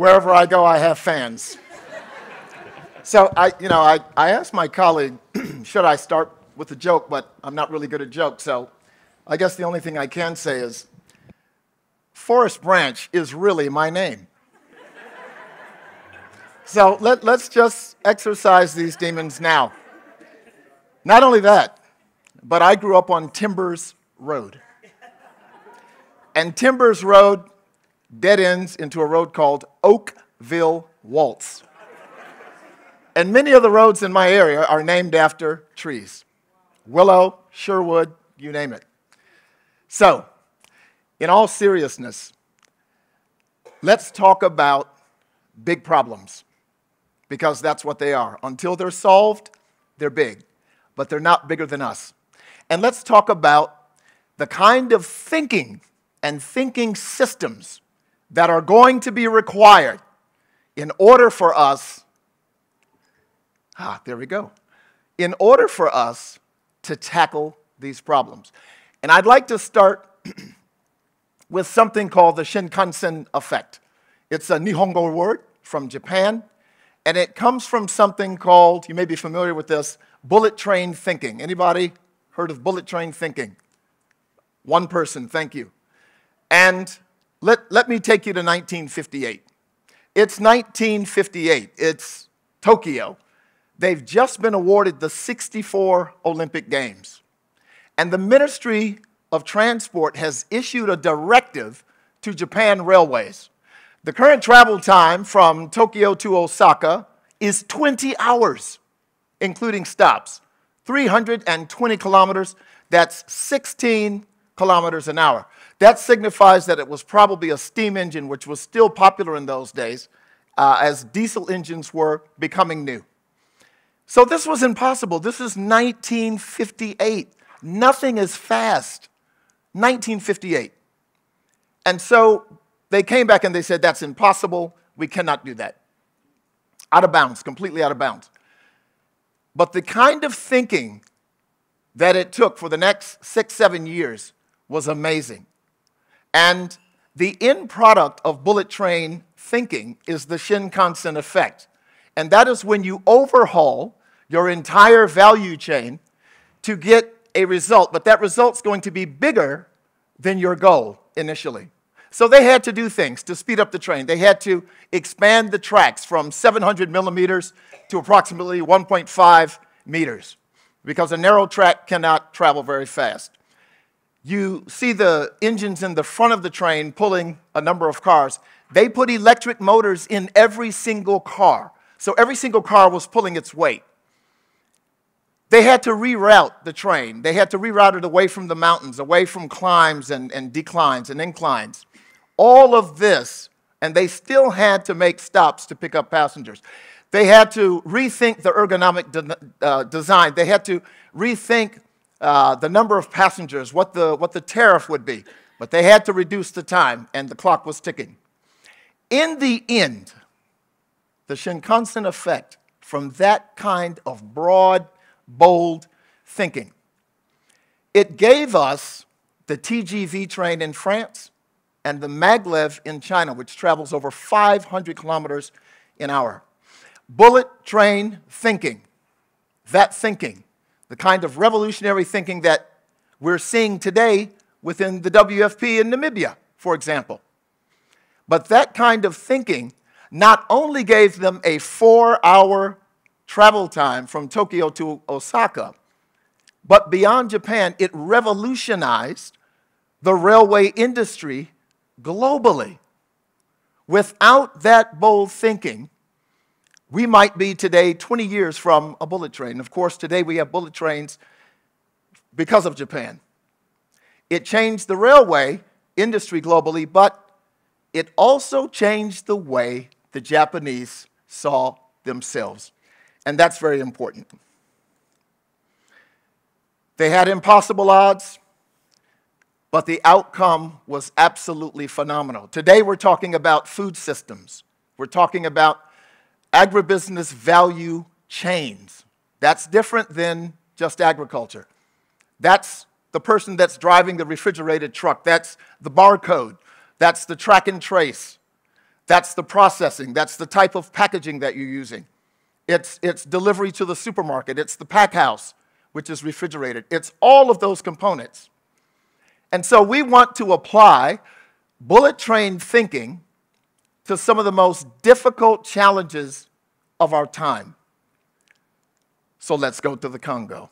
wherever I go, I have fans. so I, you know, I, I asked my colleague, should I start with a joke, but I'm not really good at jokes. So I guess the only thing I can say is Forrest Branch is really my name. so let, let's just exercise these demons now. Not only that, but I grew up on Timbers Road. And Timbers Road dead ends into a road called Oakville Waltz. And many of the roads in my area are named after trees willow, Sherwood, you name it. So, in all seriousness, let's talk about big problems because that's what they are. Until they're solved, they're big, but they're not bigger than us. And let's talk about the kind of thinking and thinking systems that are going to be required in order for us, ah, there we go, in order for us to tackle these problems. And I'd like to start with something called the Shinkansen effect. It's a Nihongo word from Japan, and it comes from something called, you may be familiar with this, bullet train thinking. Anybody heard of bullet train thinking? One person, thank you. And let, let me take you to 1958. It's 1958. It's Tokyo. They've just been awarded the 64 Olympic Games. And the Ministry of Transport has issued a directive to Japan Railways. The current travel time from Tokyo to Osaka is 20 hours, including stops. 320 kilometers, that's 16 kilometers an hour. That signifies that it was probably a steam engine, which was still popular in those days, uh, as diesel engines were becoming new. So this was impossible. This is 1958. Nothing is fast. 1958. And so they came back and they said, That's impossible. We cannot do that. Out of bounds, completely out of bounds. But the kind of thinking that it took for the next six, seven years was amazing. And the end product of bullet train thinking is the Shinkansen effect. And that is when you overhaul your entire value chain to get a result, but that result's going to be bigger than your goal initially. So they had to do things to speed up the train. They had to expand the tracks from 700 millimeters to approximately 1.5 meters because a narrow track cannot travel very fast you see the engines in the front of the train pulling a number of cars. They put electric motors in every single car. So every single car was pulling its weight. They had to reroute the train. They had to reroute it away from the mountains, away from climbs and, and declines and inclines. All of this, and they still had to make stops to pick up passengers. They had to rethink the ergonomic de uh, design. They had to rethink uh, the number of passengers, what the, what the tariff would be. But they had to reduce the time, and the clock was ticking. In the end, the Shinkansen effect from that kind of broad, bold thinking, it gave us the TGV train in France and the maglev in China, which travels over 500 kilometers an hour. Bullet train thinking, that thinking the kind of revolutionary thinking that we're seeing today within the WFP in Namibia, for example. But that kind of thinking not only gave them a four hour travel time from Tokyo to Osaka, but beyond Japan, it revolutionized the railway industry globally. Without that bold thinking, we might be today 20 years from a bullet train. Of course, today we have bullet trains because of Japan. It changed the railway industry globally, but it also changed the way the Japanese saw themselves. And that's very important. They had impossible odds, but the outcome was absolutely phenomenal. Today we're talking about food systems. We're talking about agribusiness value chains. That's different than just agriculture. That's the person that's driving the refrigerated truck. That's the barcode. That's the track and trace. That's the processing, that's the type of packaging that you're using. It's, it's delivery to the supermarket, it's the pack house, which is refrigerated. It's all of those components. And so we want to apply bullet train thinking to some of the most difficult challenges of our time. So let's go to the Congo.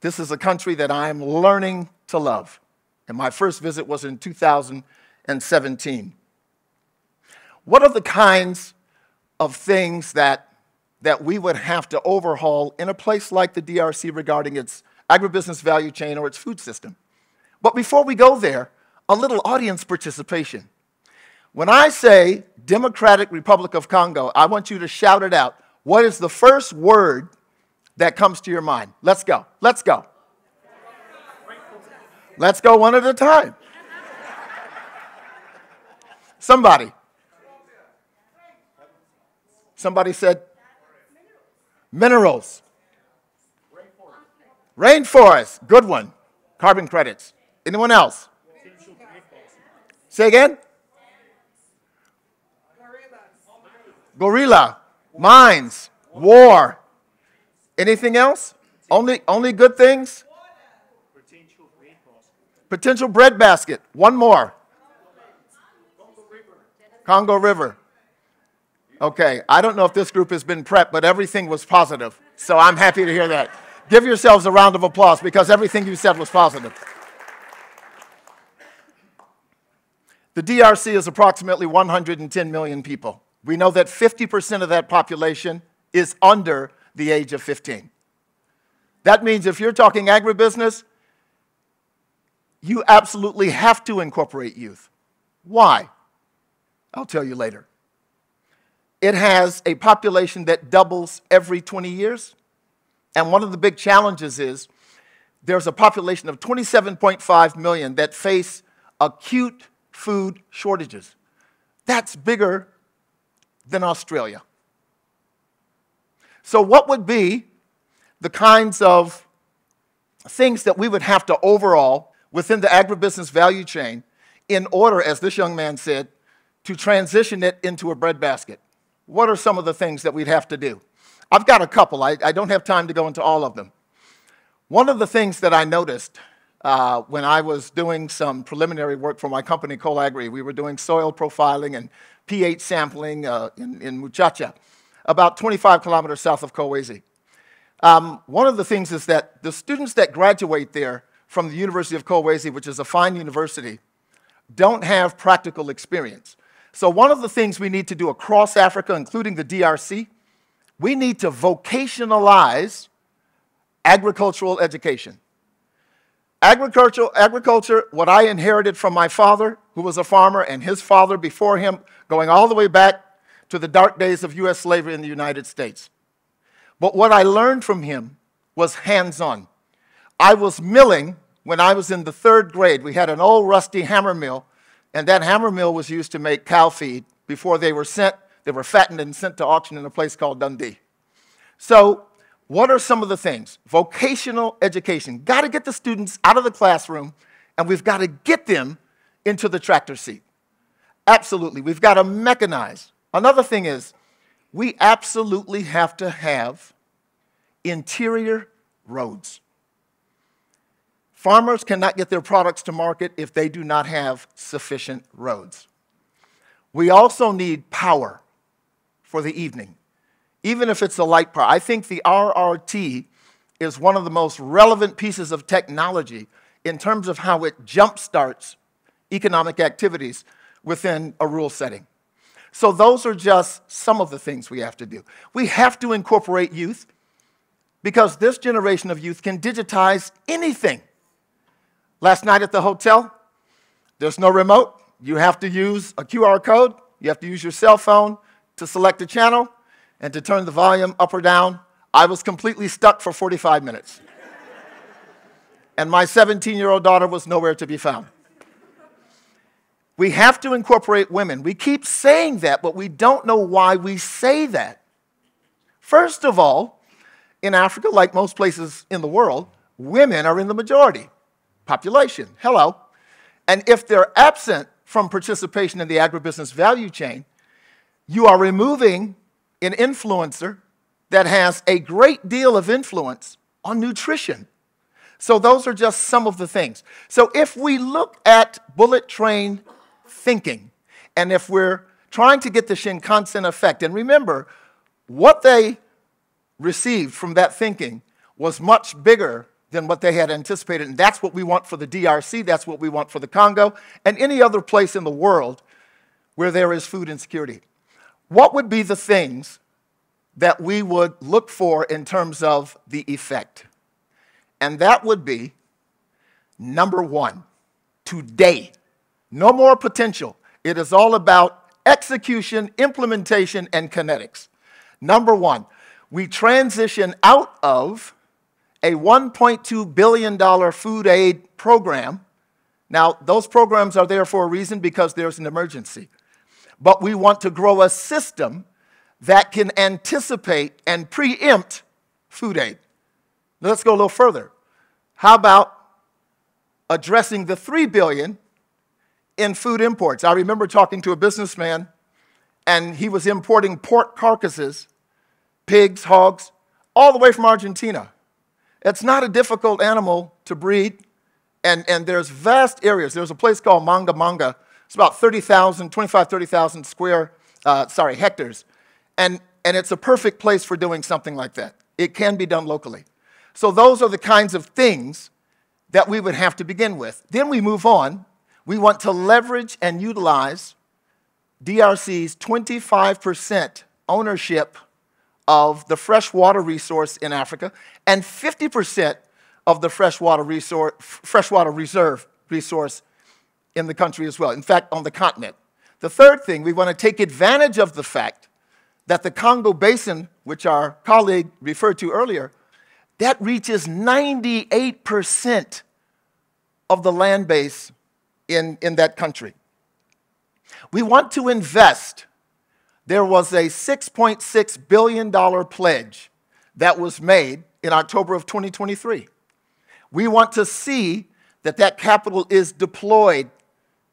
This is a country that I am learning to love. And my first visit was in 2017. What are the kinds of things that, that we would have to overhaul in a place like the DRC regarding its agribusiness value chain or its food system? But before we go there, a little audience participation. When I say Democratic Republic of Congo, I want you to shout it out. What is the first word that comes to your mind? Let's go. Let's go. Let's go one at a time. Somebody. Somebody said minerals. Rainforest. Good one. Carbon credits. Anyone else? Say again? Gorilla. Mines. War. Anything else? Only, only good things? Potential breadbasket. One more. Congo River. Okay, I don't know if this group has been prepped, but everything was positive. So I'm happy to hear that. Give yourselves a round of applause because everything you said was positive. The DRC is approximately 110 million people. We know that 50% of that population is under the age of 15. That means if you're talking agribusiness, you absolutely have to incorporate youth. Why? I'll tell you later. It has a population that doubles every 20 years. And one of the big challenges is there's a population of 27.5 million that face acute food shortages. That's bigger than Australia. So, what would be the kinds of things that we would have to overall within the agribusiness value chain in order, as this young man said, to transition it into a breadbasket? What are some of the things that we'd have to do? I've got a couple. I, I don't have time to go into all of them. One of the things that I noticed uh, when I was doing some preliminary work for my company, KolAgri, we were doing soil profiling and pH sampling uh, in, in Mutshatsha, about 25 kilometers south of Kolwezi. Um, one of the things is that the students that graduate there from the University of Kolwezi, which is a fine university, don't have practical experience. So, one of the things we need to do across Africa, including the DRC, we need to vocationalize agricultural education. Agriculture, agriculture, what I inherited from my father, who was a farmer, and his father before him, going all the way back to the dark days of U.S. slavery in the United States. But what I learned from him was hands on. I was milling when I was in the third grade. We had an old rusty hammer mill, and that hammer mill was used to make cow feed before they were sent, they were fattened and sent to auction in a place called Dundee. So what are some of the things? Vocational education. Got to get the students out of the classroom, and we've got to get them into the tractor seat. Absolutely. We've got to mechanize. Another thing is, we absolutely have to have interior roads. Farmers cannot get their products to market if they do not have sufficient roads. We also need power for the evening even if it's a light part. I think the RRT is one of the most relevant pieces of technology in terms of how it jumpstarts economic activities within a rural setting. So, those are just some of the things we have to do. We have to incorporate youth because this generation of youth can digitize anything. Last night at the hotel, there's no remote. You have to use a QR code, you have to use your cell phone to select a channel and to turn the volume up or down, I was completely stuck for 45 minutes. and my 17 year old daughter was nowhere to be found. We have to incorporate women. We keep saying that, but we don't know why we say that. First of all, in Africa, like most places in the world, women are in the majority population. Hello. And if they're absent from participation in the agribusiness value chain, you are removing an influencer that has a great deal of influence on nutrition. So, those are just some of the things. So, if we look at bullet train thinking, and if we're trying to get the Shinkansen effect, and remember, what they received from that thinking was much bigger than what they had anticipated. And that's what we want for the DRC, that's what we want for the Congo, and any other place in the world where there is food insecurity. What would be the things that we would look for in terms of the effect? And that would be number one, today, no more potential. It is all about execution, implementation, and kinetics. Number one, we transition out of a $1.2 billion food aid program. Now, those programs are there for a reason because there's an emergency. But we want to grow a system that can anticipate and preempt food aid. Let's go a little further. How about addressing the 3 billion in food imports? I remember talking to a businessman and he was importing pork carcasses, pigs, hogs, all the way from Argentina. It's not a difficult animal to breed, and, and there's vast areas. There's a place called Manga Manga. It's about 30,000, 25, 30,000 square, uh, sorry, hectares. And, and it's a perfect place for doing something like that. It can be done locally. So those are the kinds of things that we would have to begin with. Then we move on. We want to leverage and utilize DRC's 25% ownership of the freshwater resource in Africa and 50% of the freshwater, resource, freshwater reserve resource in the country as well. In fact, on the continent. The third thing, we want to take advantage of the fact that the Congo Basin, which our colleague referred to earlier, that reaches 98% of the land base in, in that country. We want to invest. There was a $6.6 billion pledge that was made in October of 2023. We want to see that that capital is deployed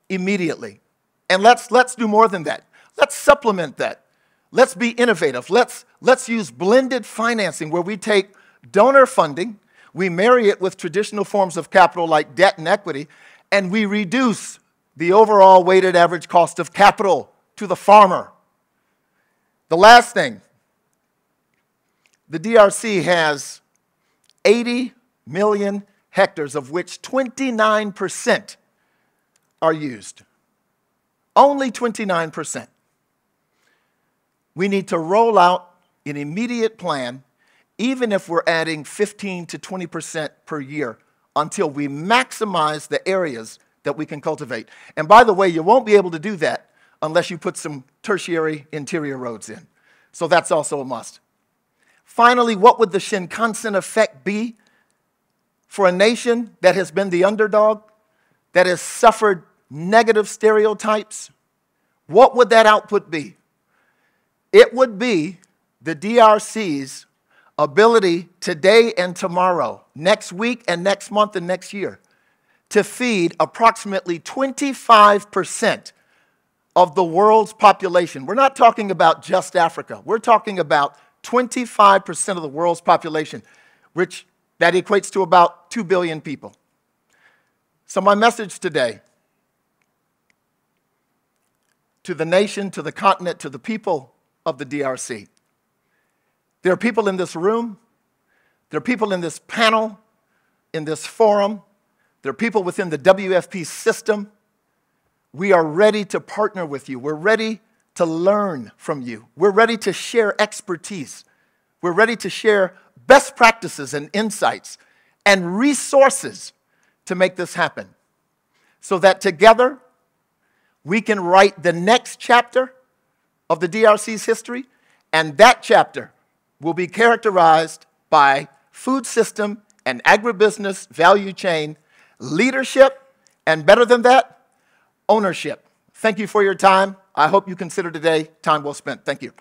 immediately. And let's, let's do more than that. Let's supplement that. Let's be innovative. Let's, let's use blended financing where we take donor funding, we marry it with traditional forms of capital like debt and equity, and we reduce the overall weighted average cost of capital to the farmer. The last thing the DRC has 80 million hectares, of which 29% are used. Only 29%. We need to roll out an immediate plan even if we're adding 15 to 20% per year until we maximize the areas that we can cultivate. And by the way, you won't be able to do that unless you put some tertiary interior roads in. So that's also a must. Finally, what would the Shinkansen effect be for a nation that has been the underdog, that has suffered negative stereotypes? What would that output be? It would be the DRC's ability today and tomorrow, next week and next month and next year, to feed approximately 25% of the world's population. We're not talking about just Africa. We're talking about 25% of the world's population, which that equates to about 2 billion people. So, my message today to the nation, to the continent, to the people of the DRC there are people in this room, there are people in this panel, in this forum, there are people within the WFP system. We are ready to partner with you. We're ready to learn from you. We're ready to share expertise. We're ready to share best practices and insights and resources to make this happen so that together we can write the next chapter of the DRC's history, and that chapter will be characterized by food system and agribusiness value chain leadership, and better than that, ownership. Thank you for your time. I hope you consider today time well spent. Thank you.